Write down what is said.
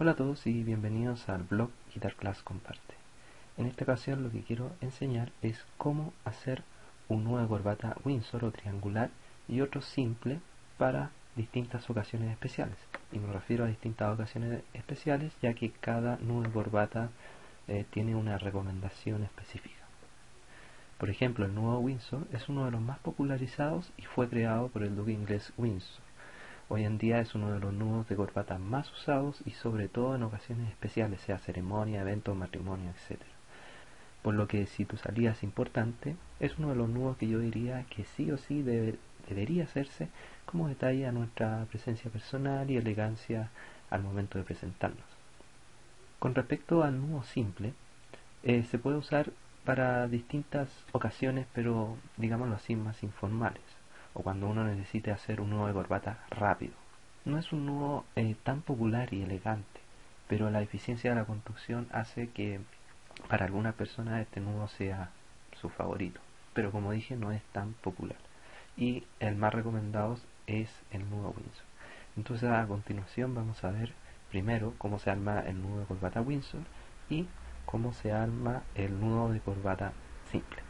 Hola a todos y bienvenidos al blog Guitar Class Comparte. En esta ocasión lo que quiero enseñar es cómo hacer un nudo de corbata Windsor o triangular y otro simple para distintas ocasiones especiales. Y me refiero a distintas ocasiones especiales ya que cada nudo de corbata eh, tiene una recomendación específica. Por ejemplo, el nudo Windsor es uno de los más popularizados y fue creado por el duque inglés Windsor Hoy en día es uno de los nudos de corbata más usados y sobre todo en ocasiones especiales, sea ceremonia, evento, matrimonio, etc. Por lo que si tu salida es importante, es uno de los nudos que yo diría que sí o sí debería hacerse como detalle a nuestra presencia personal y elegancia al momento de presentarnos. Con respecto al nudo simple, eh, se puede usar para distintas ocasiones, pero digámoslo así, más informales o cuando uno necesite hacer un nudo de corbata rápido. No es un nudo eh, tan popular y elegante, pero la eficiencia de la construcción hace que para algunas personas este nudo sea su favorito. Pero como dije, no es tan popular. Y el más recomendado es el nudo Windsor. Entonces a continuación vamos a ver primero cómo se arma el nudo de corbata Windsor y cómo se arma el nudo de corbata simple.